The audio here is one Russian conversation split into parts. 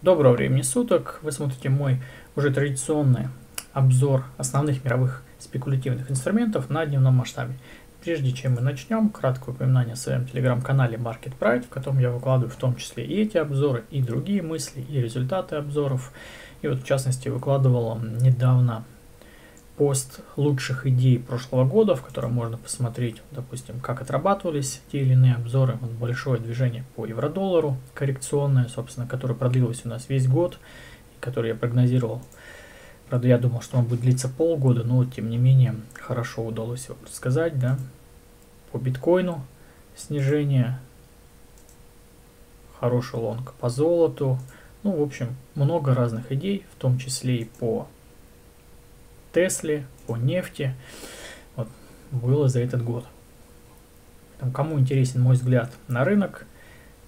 Доброго времени суток! Вы смотрите мой уже традиционный обзор основных мировых спекулятивных инструментов на дневном масштабе. Прежде чем мы начнем, краткое упоминание о своем телеграм-канале Market Pride, в котором я выкладываю в том числе и эти обзоры, и другие мысли, и результаты обзоров. И вот в частности выкладывал недавно пост лучших идей прошлого года, в котором можно посмотреть, допустим, как отрабатывались те или иные обзоры. Вот большое движение по евро-доллару, коррекционное, собственно, которое продлилось у нас весь год, которое я прогнозировал. Правда, я думал, что он будет длиться полгода, но тем не менее хорошо удалось его предсказать, да. По биткоину снижение, хороший лонг по золоту, ну, в общем, много разных идей, в том числе и по Тесли, по нефти. Вот, было за этот год. Там, кому интересен мой взгляд на рынок,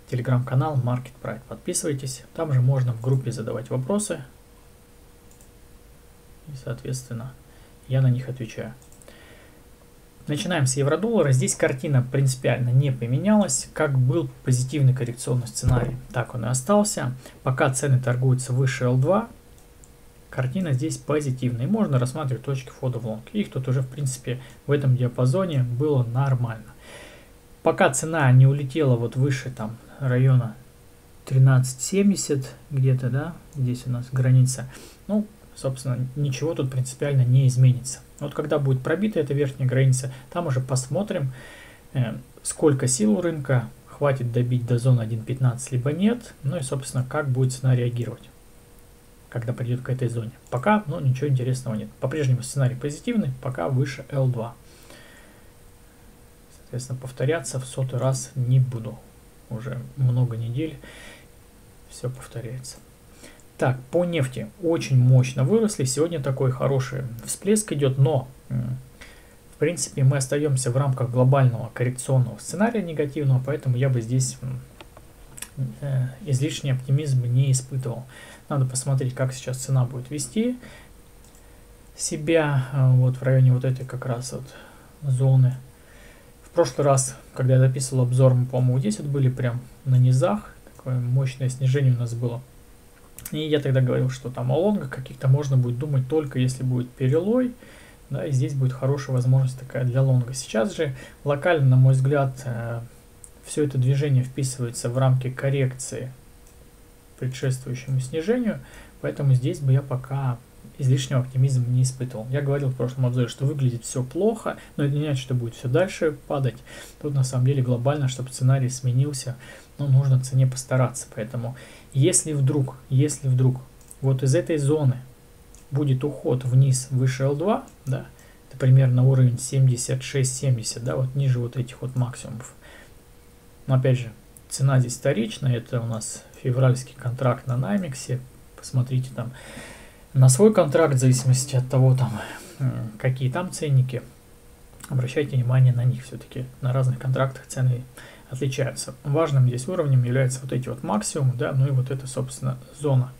телеграм-канал Market Pride. Подписывайтесь. Там же можно в группе задавать вопросы. И, соответственно, я на них отвечаю. Начинаем с евро-доллара. Здесь картина принципиально не поменялась. Как был позитивный коррекционный сценарий, так он и остался. Пока цены торгуются выше L2, картина здесь позитивная. И можно рассматривать точки входа в лонг. Их тут уже, в принципе, в этом диапазоне было нормально. Пока цена не улетела вот выше там района 13.70 где-то, да, здесь у нас граница, ну, собственно, ничего тут принципиально не изменится. Вот когда будет пробита эта верхняя граница, там уже посмотрим, э, сколько сил у рынка, хватит добить до зоны 1.15, либо нет, ну и, собственно, как будет цена реагировать когда придет к этой зоне. Пока, ну, ничего интересного нет. По-прежнему сценарий позитивный, пока выше L2. Соответственно, повторяться в сотый раз не буду. Уже много недель все повторяется. Так, по нефти очень мощно выросли. Сегодня такой хороший всплеск идет, но в принципе мы остаемся в рамках глобального коррекционного сценария негативного, поэтому я бы здесь излишний оптимизм не испытывал. Надо посмотреть, как сейчас цена будет вести себя э, вот в районе вот этой как раз вот зоны. В прошлый раз, когда я записывал обзор, мы, по-моему, здесь вот были прям на низах. Такое мощное снижение у нас было. И я тогда говорил, что там о лонгах каких-то можно будет думать только если будет перелой. Да, и здесь будет хорошая возможность такая для лонга. Сейчас же локально, на мой взгляд, э, все это движение вписывается в рамки коррекции предшествующему снижению, поэтому здесь бы я пока излишнего оптимизма не испытывал. Я говорил в прошлом обзоре, что выглядит все плохо, но это не значит, что будет все дальше падать. Тут на самом деле глобально, чтобы сценарий сменился, ну, нужно цене постараться. Поэтому если вдруг, если вдруг вот из этой зоны будет уход вниз выше L2, да, это примерно уровень 76-70, да, вот ниже вот этих вот максимумов. Но опять же, цена здесь вторичная, это у нас февральский контракт на Наймиксе. Посмотрите там на свой контракт, в зависимости от того, там, какие там ценники. Обращайте внимание на них все-таки. На разных контрактах цены отличаются. Важным здесь уровнем являются вот эти вот максимумы, да, ну и вот эта, собственно, зона,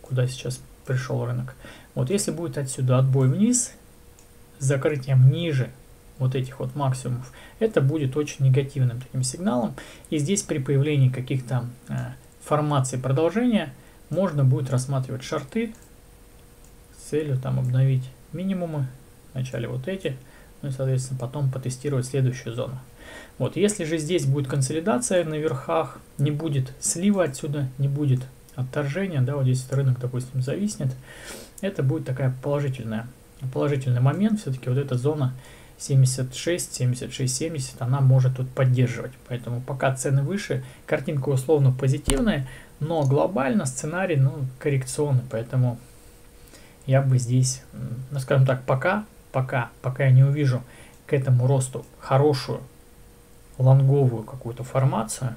куда сейчас пришел рынок. Вот если будет отсюда отбой вниз, с закрытием ниже вот этих вот максимумов, это будет очень негативным таким сигналом. И здесь при появлении каких-то э, формации продолжения можно будет рассматривать шарты с целью там обновить минимумы, вначале вот эти, ну и соответственно потом потестировать следующую зону. Вот, если же здесь будет консолидация на верхах, не будет слива отсюда, не будет отторжения, да, вот здесь рынок, допустим, зависнет, это будет такая положительная, положительный момент, все-таки вот эта зона 76, 76, 70 она может тут поддерживать. Поэтому пока цены выше, картинка условно позитивная, но глобально сценарий ну, коррекционный. Поэтому я бы здесь, ну, скажем так, пока, пока, пока я не увижу к этому росту хорошую лонговую какую-то формацию,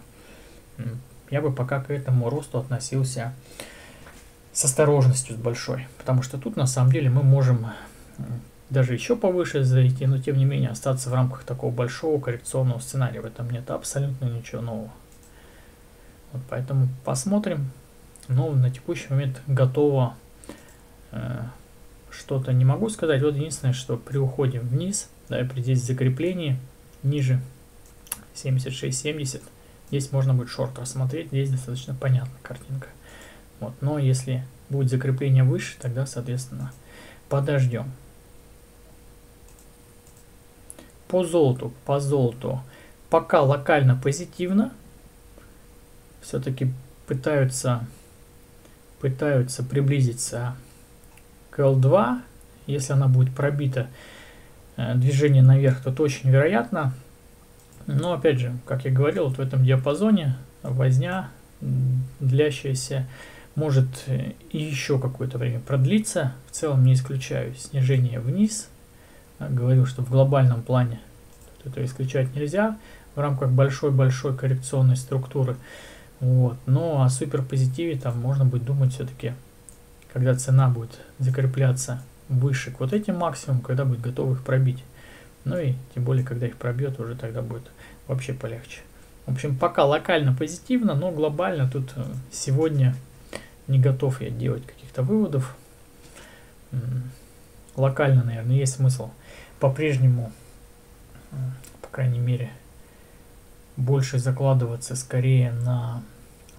я бы пока к этому росту относился с осторожностью с большой. Потому что тут на самом деле мы можем даже еще повыше зайти, но тем не менее остаться в рамках такого большого коррекционного сценария. В этом нет абсолютно ничего нового. Вот поэтому посмотрим. Но на текущий момент готово э, что-то не могу сказать. Вот единственное, что при уходе вниз, да, и при здесь закреплении ниже 76-70, здесь можно будет шорт рассмотреть. Здесь достаточно понятная картинка. Вот, но если будет закрепление выше, тогда, соответственно, подождем. По золоту, по золоту. Пока локально позитивно. Все-таки пытаются, пытаются приблизиться к L2. Если она будет пробита, э, движение наверх, то это очень вероятно. Но опять же, как я говорил, вот в этом диапазоне возня длящаяся может э, и еще какое-то время продлиться. В целом не исключаю снижение вниз. Говорю, что в глобальном плане это исключать нельзя в рамках большой-большой коррекционной структуры. Вот. Но о суперпозитиве там можно будет думать все-таки, когда цена будет закрепляться выше к вот этим максимумам, когда будет готова их пробить. Ну и тем более, когда их пробьет, уже тогда будет вообще полегче. В общем, пока локально позитивно, но глобально тут э, сегодня не готов я делать каких-то выводов. Локально, наверное, есть смысл по-прежнему, по крайней мере, больше закладываться скорее на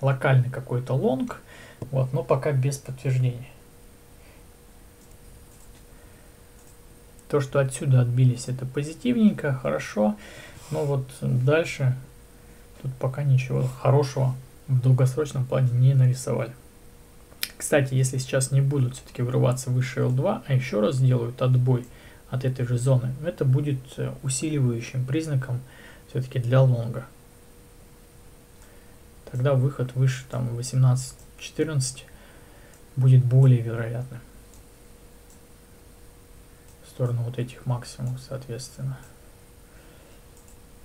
локальный какой-то лонг, вот, но пока без подтверждения. То, что отсюда отбились, это позитивненько, хорошо, но вот дальше тут пока ничего хорошего в долгосрочном плане не нарисовали. Кстати, если сейчас не будут все-таки вырываться выше L2, а еще раз сделают отбой от этой же зоны, это будет э, усиливающим признаком все-таки для лонга. Тогда выход выше там 18-14 будет более вероятным. В сторону вот этих максимумов, соответственно.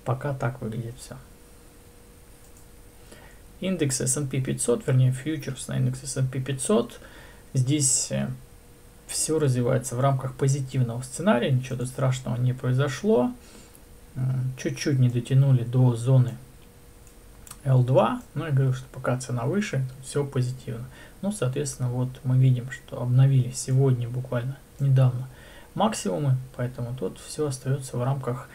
Пока так выглядит все индекс S&P 500, вернее фьючерс на индекс S&P 500. Здесь э, все развивается в рамках позитивного сценария, ничего тут страшного не произошло. Чуть-чуть не дотянули до зоны L2, но я говорю, что пока цена выше, все позитивно. Ну, соответственно, вот мы видим, что обновили сегодня буквально недавно максимумы, поэтому тут все остается в рамках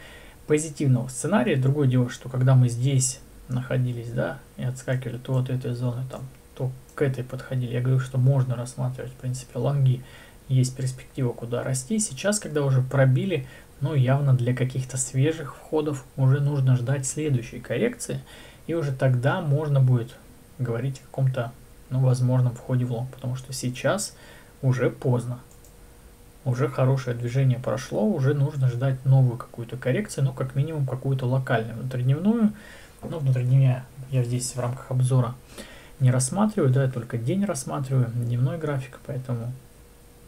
позитивного сценария. Другое дело, что когда мы здесь находились, да, и отскакивали то от этой зоны, там, то к этой подходили. Я говорю, что можно рассматривать, в принципе, лонги, есть перспектива, куда расти. Сейчас, когда уже пробили, ну, явно для каких-то свежих входов уже нужно ждать следующей коррекции, и уже тогда можно будет говорить о каком-то, ну, возможном входе в лонг, потому что сейчас уже поздно. Уже хорошее движение прошло, уже нужно ждать новую какую-то коррекцию, ну, как минимум какую-то локальную, внутридневную, ну, внутри дня я здесь в рамках обзора не рассматриваю, да, я только день рассматриваю, дневной график, поэтому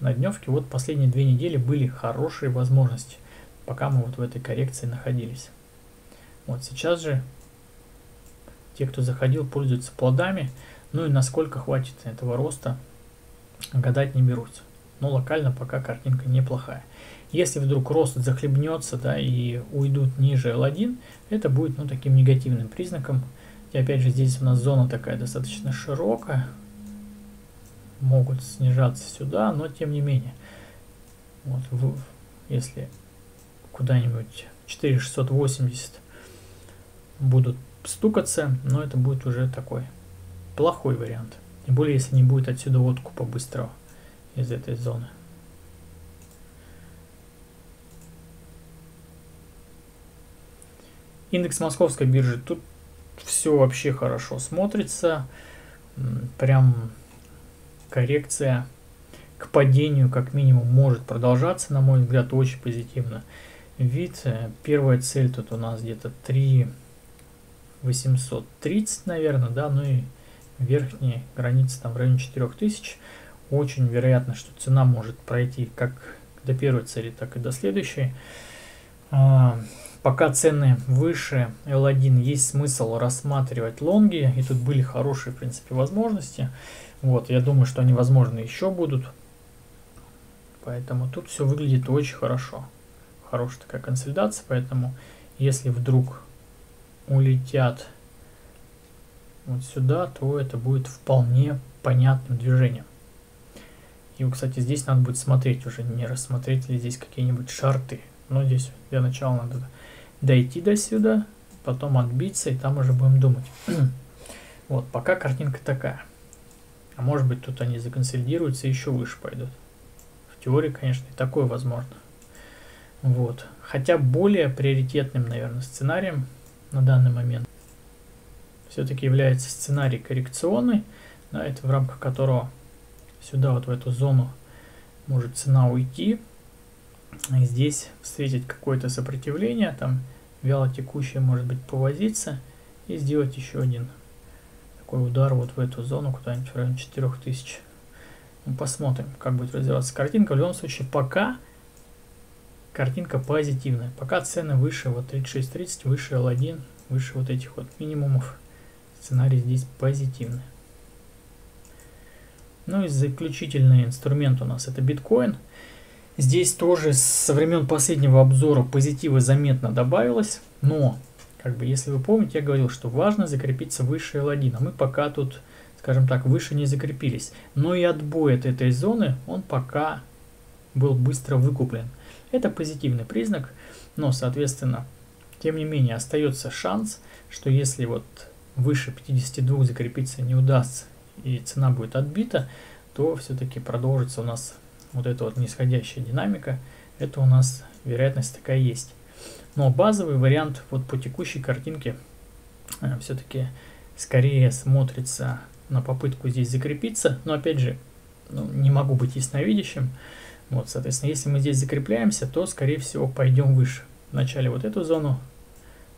на дневке вот последние две недели были хорошие возможности, пока мы вот в этой коррекции находились. Вот сейчас же те, кто заходил, пользуются плодами, ну и насколько хватит этого роста, гадать не берутся. Но локально пока картинка неплохая. Если вдруг рост захлебнется да, и уйдут ниже L1, это будет ну, таким негативным признаком. И опять же здесь у нас зона такая достаточно широкая. Могут снижаться сюда, но тем не менее. Вот, в, если куда-нибудь 4680 будут стукаться, но это будет уже такой плохой вариант. Тем более, если не будет отсюда откупа быстрого из этой зоны. Индекс московской биржи. Тут все вообще хорошо смотрится. Прям коррекция к падению как минимум может продолжаться, на мой взгляд, очень позитивно. Вид, э, первая цель тут у нас где-то 3 830, наверное, да, ну и верхняя граница там в районе 4000. Очень вероятно, что цена может пройти как до первой цели, так и до следующей. А, Пока цены выше L1 есть смысл рассматривать лонги, и тут были хорошие, в принципе, возможности. Вот, я думаю, что они, возможно, еще будут. Поэтому тут все выглядит очень хорошо. Хорошая такая консолидация, поэтому если вдруг улетят вот сюда, то это будет вполне понятным движением. И, кстати, здесь надо будет смотреть уже, не рассмотреть ли здесь какие-нибудь шарты. Но здесь для начала надо дойти до сюда, потом отбиться, и там уже будем думать. вот, пока картинка такая. А может быть тут они законсолидируются и еще выше пойдут. В теории, конечно, и такое возможно. Вот. Хотя более приоритетным, наверное, сценарием на данный момент все-таки является сценарий коррекционный, да, это в рамках которого сюда вот в эту зону может цена уйти, и здесь встретить какое-то сопротивление, там вяло текущее может быть повозиться и сделать еще один такой удар вот в эту зону куда-нибудь в районе 4000. Ну, посмотрим, как будет развиваться картинка. В любом случае, пока картинка позитивная. Пока цены выше вот 36.30, выше L1, выше вот этих вот минимумов, сценарий здесь позитивный. Ну и заключительный инструмент у нас это биткоин. Здесь тоже со времен последнего обзора позитива заметно добавилось, но, как бы, если вы помните, я говорил, что важно закрепиться выше L1, а мы пока тут, скажем так, выше не закрепились. Но и отбой от этой зоны, он пока был быстро выкуплен. Это позитивный признак, но, соответственно, тем не менее, остается шанс, что если вот выше 52 закрепиться не удастся и цена будет отбита, то все-таки продолжится у нас вот эта вот нисходящая динамика. Это у нас вероятность такая есть. Но базовый вариант вот по текущей картинке э, все-таки скорее смотрится на попытку здесь закрепиться. Но опять же, ну, не могу быть ясновидящим. Вот, соответственно, если мы здесь закрепляемся, то, скорее всего, пойдем выше. Вначале вот эту зону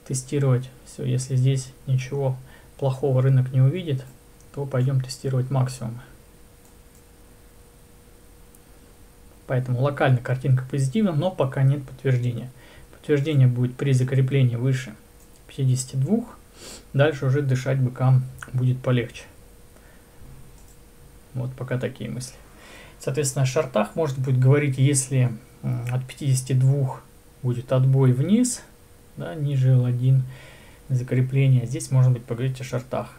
тестировать. Все, если здесь ничего плохого рынок не увидит, то пойдем тестировать максимум. Поэтому локально картинка позитивна, но пока нет подтверждения. Подтверждение будет при закреплении выше 52. Дальше уже дышать быкам будет полегче. Вот пока такие мысли. Соответственно, о шартах можно будет говорить, если от 52 будет отбой вниз, да, ниже L1 закрепление. Здесь можно будет поговорить о шартах.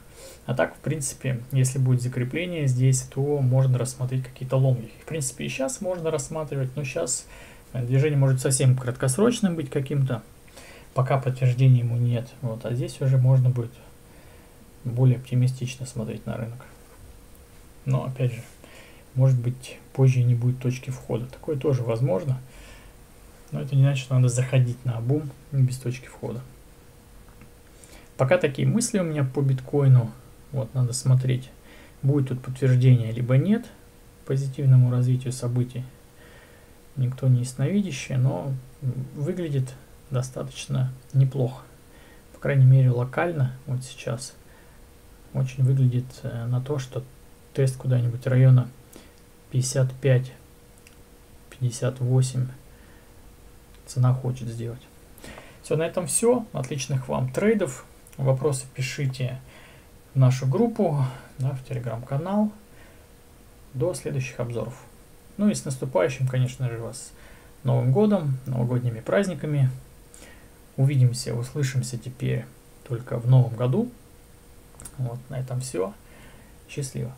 А так, в принципе, если будет закрепление здесь, то можно рассмотреть какие-то лонги. В принципе, и сейчас можно рассматривать, но сейчас движение может совсем краткосрочным быть каким-то, пока подтверждения ему нет. Вот, а здесь уже можно будет более оптимистично смотреть на рынок. Но, опять же, может быть, позже не будет точки входа. Такое тоже возможно. Но это не значит, что надо заходить на бум без точки входа. Пока такие мысли у меня по биткоину. Вот, надо смотреть, будет тут подтверждение, либо нет позитивному развитию событий. Никто не ясновидящий, но выглядит достаточно неплохо. По крайней мере, локально, вот сейчас, очень выглядит э, на то, что тест куда-нибудь района 55, 58 цена хочет сделать. Все, на этом все. Отличных вам трейдов. Вопросы пишите в нашу группу, да, в телеграм-канал. До следующих обзоров. Ну и с наступающим, конечно же, вас Новым годом, новогодними праздниками. Увидимся, услышимся теперь только в новом году. Вот, на этом все. Счастливо.